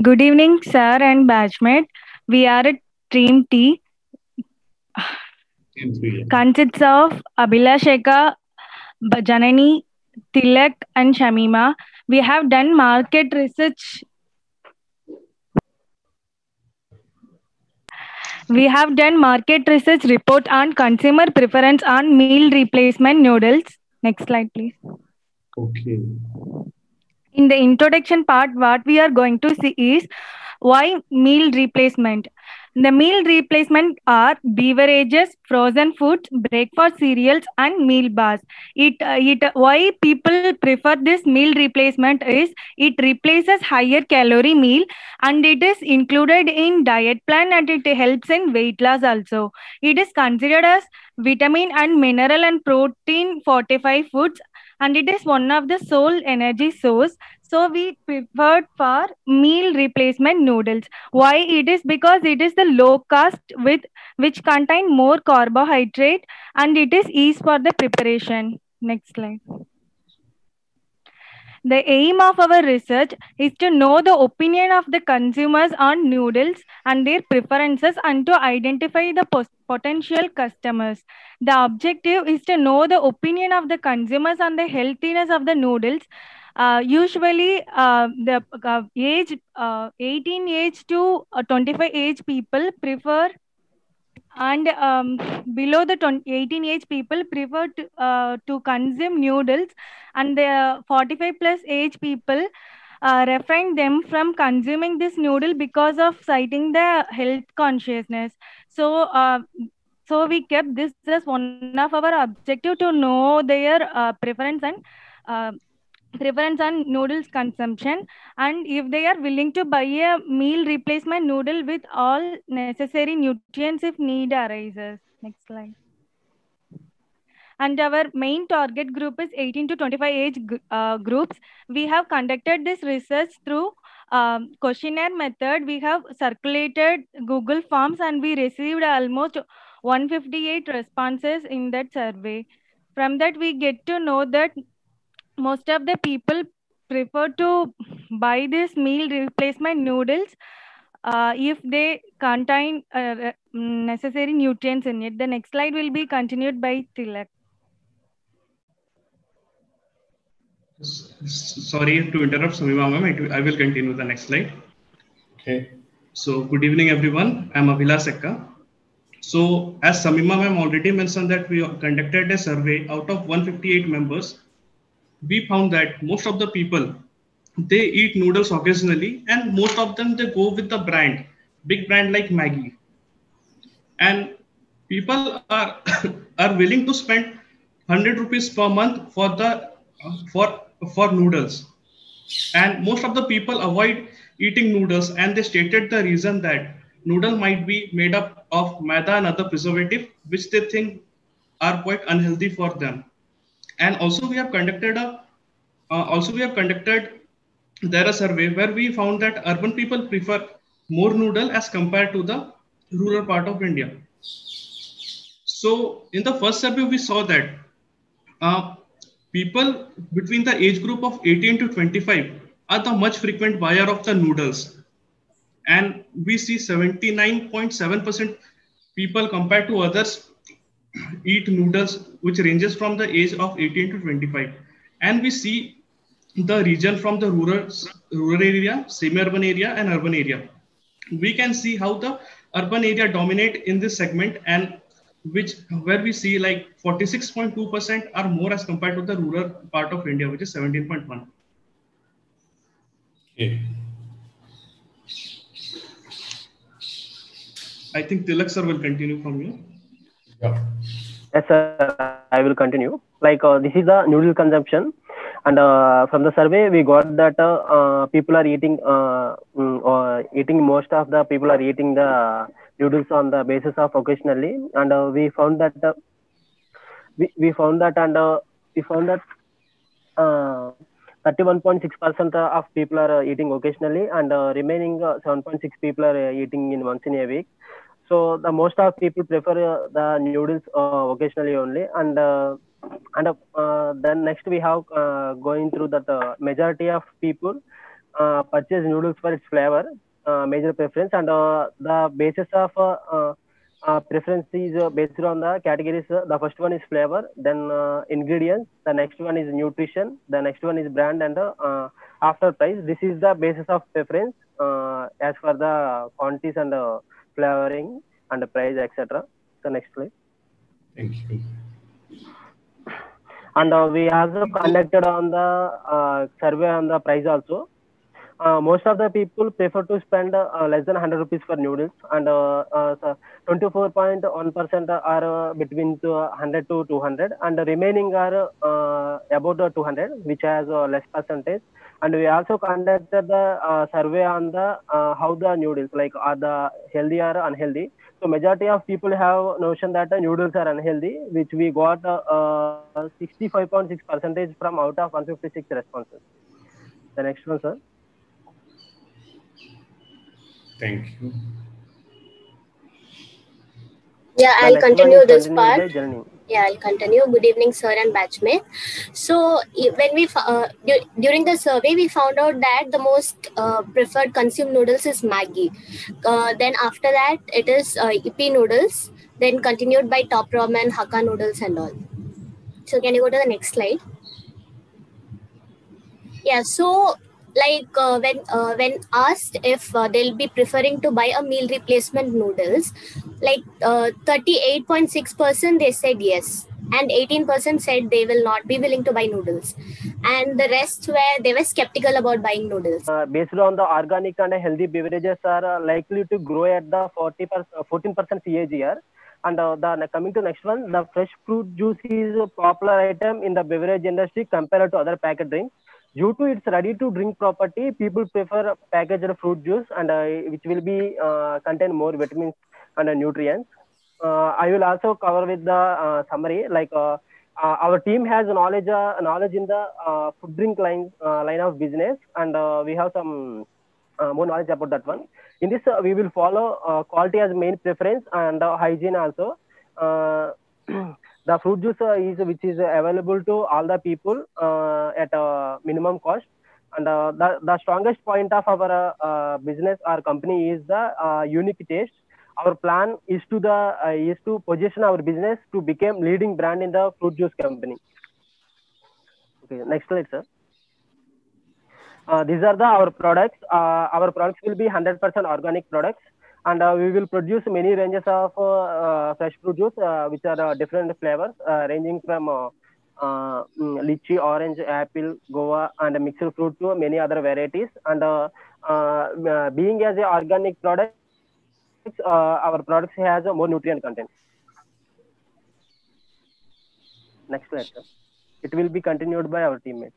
Good evening, sir and batchmate. We are at Team T. Consists of Abhilash Ekka, Janani, Thilak, and Shameema. We have done market research. We have done market research report on consumer preference on meal replacement noodles. Next slide, please. Okay. In the introduction part, what we are going to see is why meal replacement. The meal replacement are beverages, frozen foods, breakfast cereals, and meal bars. It, uh, it why people prefer this meal replacement is it replaces higher calorie meal and it is included in diet plan and it helps in weight loss also. It is considered as vitamin and mineral and protein fortified foods and it is one of the sole energy source. So we preferred for meal replacement noodles. Why it is? Because it is the low cost with which contain more carbohydrate and it is ease for the preparation. Next slide the aim of our research is to know the opinion of the consumers on noodles and their preferences and to identify the potential customers. The objective is to know the opinion of the consumers on the healthiness of the noodles. Uh, usually, uh, the uh, age 18 age to 25 age people prefer and um, below the 18 age people prefer to, uh, to consume noodles and the 45 plus age people uh, refrain them from consuming this noodle because of citing the health consciousness. So uh, so we kept this as one of our objective to know their uh, preference and preference on noodles consumption. And if they are willing to buy a meal replacement noodle with all necessary nutrients if need arises. Next slide. And our main target group is 18 to 25 age uh, groups. We have conducted this research through um, questionnaire method. We have circulated google forms and we received almost 158 responses in that survey. From that we get to know that most of the people prefer to buy this meal replacement noodles uh, if they contain uh, necessary nutrients in it. The next slide will be continued by Thilak. Sorry to interrupt, Shameema ma'am. I will continue the next slide. Okay. So good evening, everyone. I'm Abhilash Ekka. So as Shameema ma'am already mentioned that we conducted a survey out of 158 members we found that most of the people they eat noodles occasionally and most of them they go with the brand big brand like maggi. And people are are willing to spend 100 rupees per month for the for for noodles. And most of the people avoid eating noodles and they stated the reason that noodle might be made up of maida and other preservative which they think are quite unhealthy for them and also we have conducted a uh, also we have conducted there a survey where we found that urban people prefer more noodle as compared to the rural part of india. So in the first survey we saw that uh, people between the age group of 18 to 25 are the much frequent buyer of the noodles. And we see 79.7% people compared to others eat noodles, which ranges from the age of 18 to 25. And we see the region from the rural, rural area, semi-urban area and urban area. We can see how the urban area dominate in this segment and which where we see like 46.2% are more as compared to the rural part of India, which is 17.1. Okay. I think Thilak sir will continue from here. Yeah. Yes, sir. I will continue. Like uh, this is the noodle consumption, and uh, from the survey we got that uh, uh people are eating uh, mm, eating most of the people are eating the noodles on the basis of occasionally, and uh, we found that we, we found that and we found that 31.6% of people are eating occasionally, and remaining 7.6 people are eating in once in a week so the most of people prefer uh, the noodles uh, occasionally only and uh, and uh, then next we have uh, going through that uh, majority of people uh, purchase noodles for its flavor, uh, major preference, and uh, the basis of uh, uh, uh, preference is uh, based on the categories. Uh, the first one is flavor, then uh, ingredients, the next one is nutrition, the next one is brand, and uh, uh, after price. This is the basis of preference uh, as for the quantities and uh, flavoring and the price, etc. The next slide. Thank you. and uh, we also conducted on the uh, survey on the price also uh, most of the people prefer to spend uh, less than 100 rupees for noodles and uh, uh, so 24.1% are uh, between to 100 to 200 and the remaining are uh, about uh, 200 which has uh, less percentage and we also conducted the uh, survey on the uh, how the noodles like are the healthy or unhealthy so majority of people have notion that uh, noodles are unhealthy, which we got uh, uh, 65.6 percentage from out of 156 responses. The next one, sir. Thank you. Yeah, The I'll continue this part. Yeah, I'll continue. Good evening, sir and batchmate. So, when we uh, du- during the survey, we found out that the most uh, preferred consumed noodles is Maggi. Uh, then after that, it is uh, noodles. Then continued by Top Ramen, Hakka noodles, and all. So, can you go to the next slide? Yeah. So, like uh, when uh, when asked if uh, they'll be preferring to buy a meal replacement noodles, like uh, 38.6% they said yes and 18% said they will not be willing to buy noodles and the rest were they were skeptical about buying noodles Uh, based on the organic and healthy beverages are uh, likely to grow at the 40 per, uh, 14% CAGR. And uh, the coming to next one, the fresh fruit juice is a popular item in the beverage industry compared to other packaged drinks. Due to its ready-to-drink property, people prefer packaged fruit juice, and uh, which will be uh, contain more vitamins and nutrients. Uh, I will also cover with the uh, summary. Like uh, our team has knowledge knowledge in the food drink line line of business, and we have some more knowledge about that one. In this, we will follow quality as main preference and hygiene also. The fruit juice is which is available to all the people at a minimum cost. And uh, the, the strongest point of our uh, business or company is the uh, unique taste. Our plan is to the uh, is to position our business to become leading brand in the fruit juice company. Okay, next slide, sir. Uh, these are the our products. Uh, our products will be 100% organic products, and uh, we will produce many ranges of uh, uh, fresh fruit juice, which are different flavors, ranging from uh, mm, lychee, orange, apple, guava, and mixed fruit to many other varieties. And uh, uh, being as a organic product, uh, our products has a more nutrient content. Next slide. It will be continued by our teammates.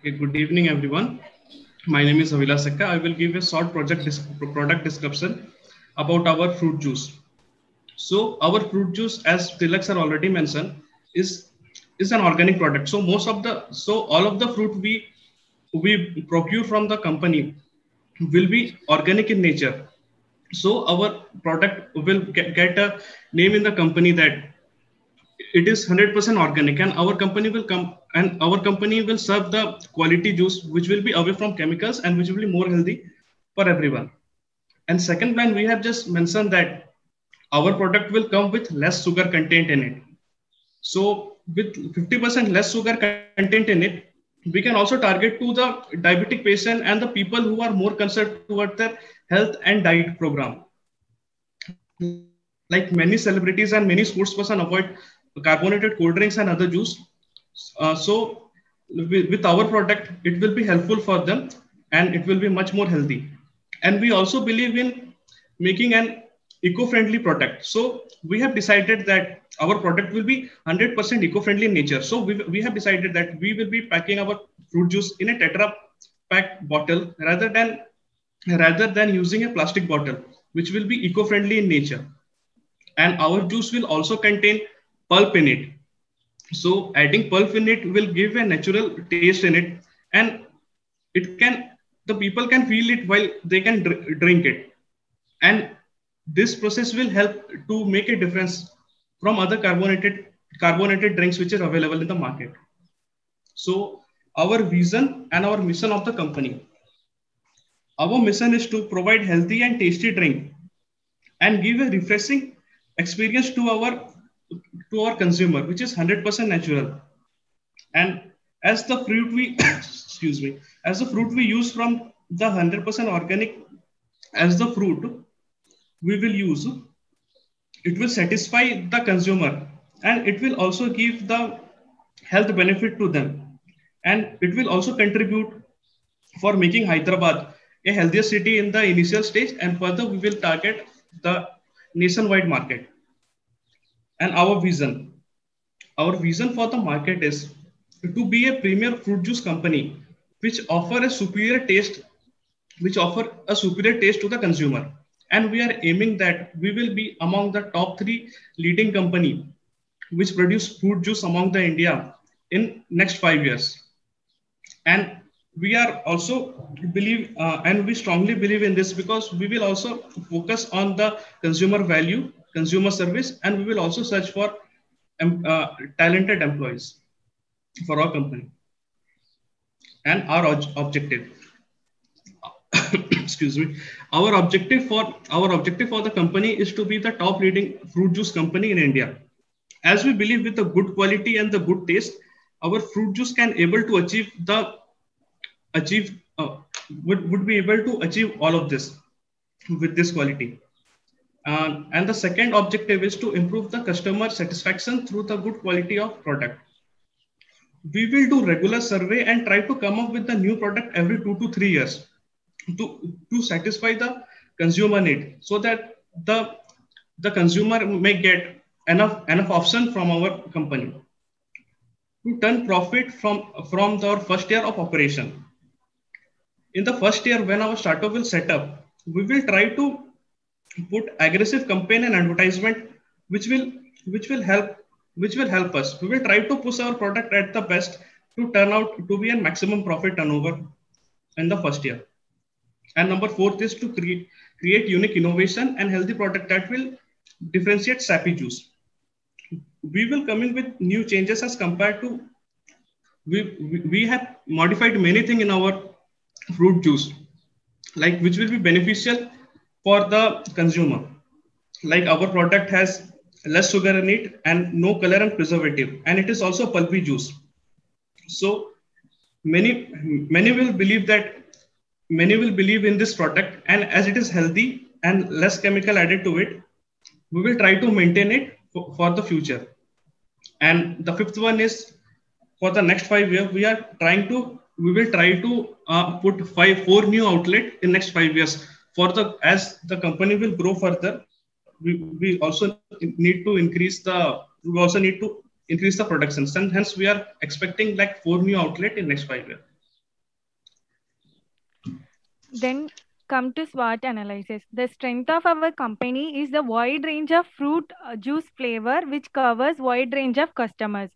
Okay, good evening, everyone. My name is Abhilash Ekka. I will give a short project product description about our fruit juice. So our fruit juice, as Thilak sir already mentioned, is is an organic product. So most of the so all of the fruit we we procure from the company will be organic in nature. So our product will get, get a name in the company that it is 100% organic and our company will come and our company will serve the quality juice which will be away from chemicals and which will be more healthy for everyone. And second line we have just mentioned that our product will come with less sugar content in it. So with 50% less sugar content in it we can also target to the diabetic patient and the people who are more concerned towards their health and diet program like many celebrities and many sports person avoid carbonated cold drinks and other juice. Uh, so with, our product, it will be helpful for them and it will be much more healthy. And we also believe in making an eco-friendly product. So we have decided that our product will be 100% eco-friendly in nature. So we, we have decided that we will be packing our fruit juice in a Tetra Pak bottle rather than rather than using a plastic bottle, which will be eco-friendly in nature. And our juice will also contain pulp in it. So adding pulp in it will give a natural taste in it, and it can the people can feel it while they can dr- drink it, and this process will help to make a difference from other carbonated carbonated drinks which is available in the market. So our vision and our mission of the company. Our mission is to provide healthy and tasty drink and give a refreshing experience to our to our consumer, which is 100% natural. And as the fruit we excuse me, as the fruit we use from the 100% organic as the fruit we will use, it will satisfy the consumer and it will also give the health benefit to them. And it will also contribute for making Hyderabad a healthier city in the initial stage. And further, we will target the nationwide market. And our vision, our vision for the market is to be a premier fruit juice company which offer a superior taste which offer a superior taste to the consumer and we are aiming that we will be among the top three leading company which produce fruit juice among the india in next five years and we are also believe uh, and we strongly believe in this because we will also focus on the consumer value consumer service and we will also search for um, uh, talented employees for our company and our objective. Excuse me. Our objective for our objective for the company is to be the top leading fruit juice company in india. As we believe with the good quality and the good taste our fruit juice can able to achieve the achieve uh, would, would be able to achieve all of this with this quality um, and the second objective is to improve the customer satisfaction through the good quality of product we will do regular survey and try to come up with the new product every two to three years to, to satisfy the consumer need so that the, the consumer may get enough, enough option from our company to turn profit from, from our first year of operation. In the first year, when our startup will set up, we will try to put aggressive campaign and advertisement, which will which will help which will help us. We will try to push our product at the best to turn out to be a maximum profit turnover in the first year. And number fourth is to create, create unique innovation and healthy product that will differentiate sappy juice. We will come in with new changes as compared to, we, we have modified many things in our fruit juice, like which will be beneficial for the consumer. Like our product has less sugar in it and no color and preservative, and it is also pulpy juice. So many many will believe that many will believe in this product and as it is healthy and less chemical added to it we will try to maintain it for, for the future and the fifth one is for the next five years we are trying to we will try to uh, put five four new outlet in next five years. For the as the company will grow further we, we also need to increase the we also need to increase the production and hence we are expecting like four new outlet in next five years. Then come to SWOT analysis. The strength of our company is the wide range of fruit uh, juice flavor, which covers wide range of customers,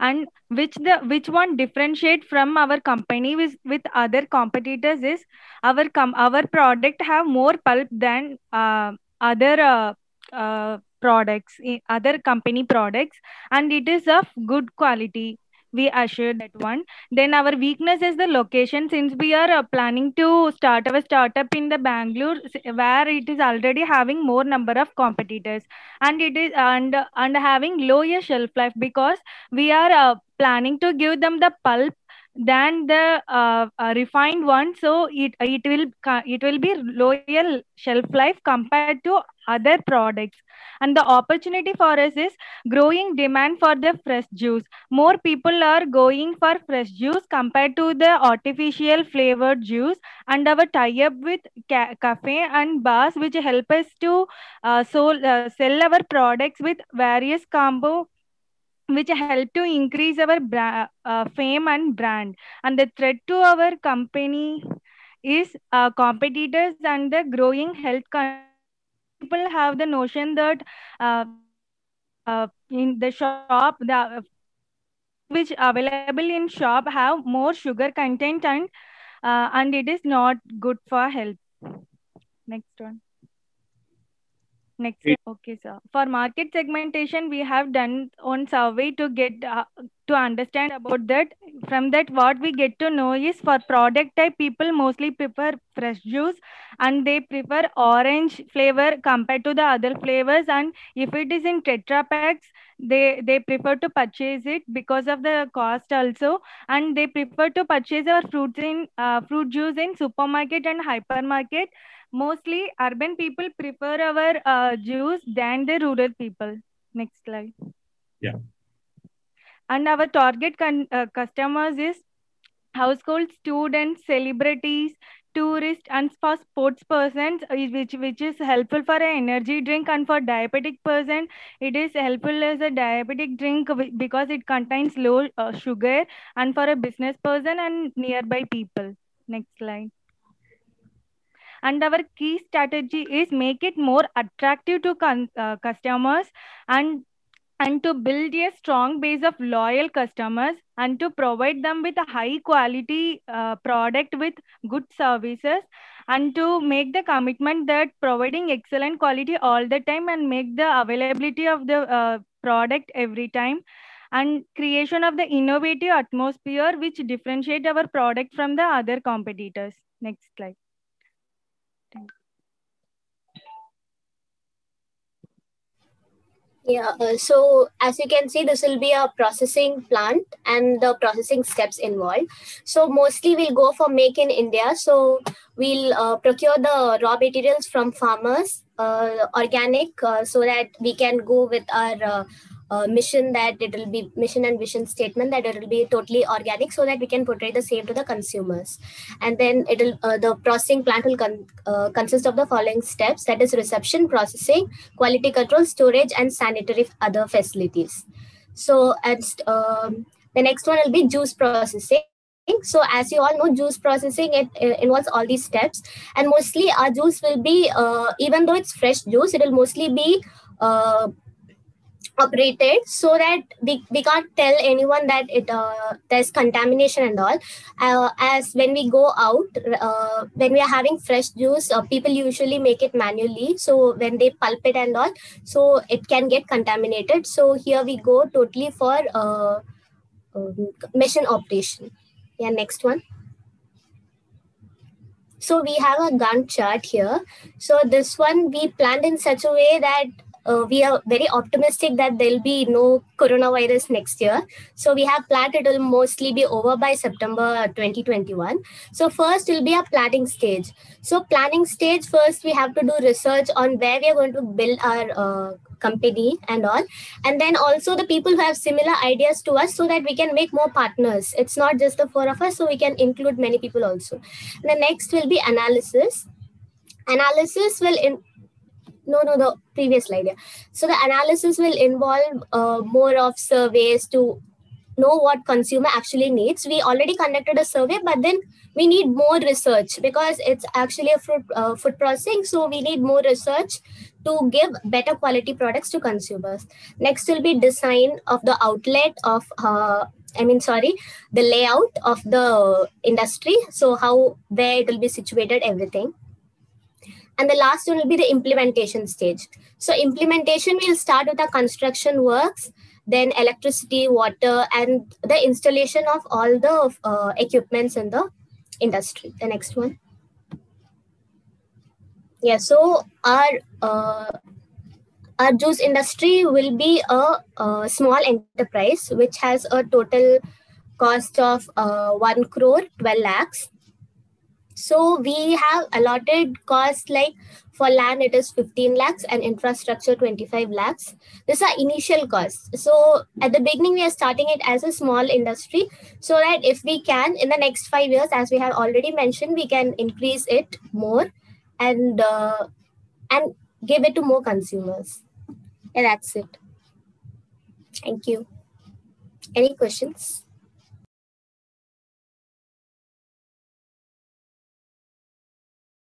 and which the which one differentiate from our company with with other competitors is our com our product have more pulp than uh, other uh, uh, products, other company products, and it is of good quality we assure that one then our weakness is the location. Since we are uh, planning to start our startup in the bangalore where it is already having more number of competitors and it is and and having lower shelf life because we are uh, planning to give them the pulp than the uh, uh, refined one. So it it will it will be loyal shelf life compared to other products. And the opportunity for us is growing demand for the fresh juice. More people are going for fresh juice compared to the artificial flavored juice. And our tie up with ca- cafe and bars which help us to uh, so, uh, sell our products with various combo which help to increase our bra- uh, fame and brand. And the threat to our company is uh, competitors and the growing health con- people have the notion that uh, uh, in the shop the which available in shop have more sugar content and uh, and it is not good for health. Next one Next, okay, sir. For market segmentation, we have done on survey to get uh, to understand about that. From that, what we get to know is for product type, people mostly prefer fresh juice and they prefer orange flavor compared to the other flavors. And if it is in Tetra Paks, they they prefer to purchase it because of the cost also, and they prefer to purchase our fruits in uh, fruit juice in supermarket and hypermarket. Mostly urban people prefer our uh, juice than the rural people. Next slide. Yeah. and our target con- uh, customers is household students celebrities tourists and for sports persons uh, which which is helpful for an energy drink and for diabetic person it is helpful as a diabetic drink because it contains low uh, sugar and for a business person and nearby people. Next slide. And our key strategy is make it more attractive to uh, customers and and to build a strong base of loyal customers and to provide them with a high quality uh, product with good services and to make the commitment that providing excellent quality all the time and make the availability of the uh, product every time and creation of the innovative atmosphere which differentiate our product from the other competitors. Next slide Yeah, uh, so as you can see, this will be a processing plant and the processing steps involved. So mostly we'll go for make in India. So we'll uh, procure the raw materials from farmers, uh, organic, uh, so that we can go with our uh, mission that it will be mission and vision statement that it will be totally organic, so that we can portray the same to the consumers. And then it'll uh, the processing plant will con- uh, consist of the following steps: that is reception, processing quality control, storage, and sanitary other facilities. So, and um, the next one will be juice processing. So, as you all know, juice processing it, uh, involves all these steps, and mostly our juice will be, uh, even though it's fresh juice, it will mostly be uh, operated so that we, we can't tell anyone that it uh, there's contamination and all. Uh, as when we go out uh, when we are having fresh juice uh, people usually make it manually. So when they pulp it and all so it can get contaminated. So here we go totally for uh, um, mission operation. Yeah next one. So we have a Gantt chart here. So this one we planned in such a way that uh, we are very optimistic that there'll be no coronavirus next year. So we have planned it will mostly be over by September 2021. So first will be a planning stage. So planning stage first we have to do research on where we are going to build our uh, company and all and then also the people who have similar ideas to us so that we can make more partners it's not just the four of us so we can include many people also the next will be analysis analysis will in no no the previous slide yeah. so the analysis will involve uh, more of surveys to know what consumer actually needs. We already conducted a survey but then we need more research because it's actually a food, uh, food processing. So we need more research to give better quality products to consumers. Next will be design of the outlet of uh, i mean sorry the layout of the industry. So how where it will be situated everything and the last one will be the implementation stage. So implementation will start with the construction works then electricity water and the installation of all the uh, equipments in the industry. The next one. Yeah so our uh, our juice industry will be a, a small enterprise which has a total cost of uh, 1 crore 12 lakhs so we have allotted cost like for land it is 15 lakhs and infrastructure 25 lakhs. These are initial costs. So at the beginning we are starting it as a small industry so that if we can in the next 5 years as we have already mentioned we can increase it more and uh, and give it to more consumers. And that's it. Thank you. Any questions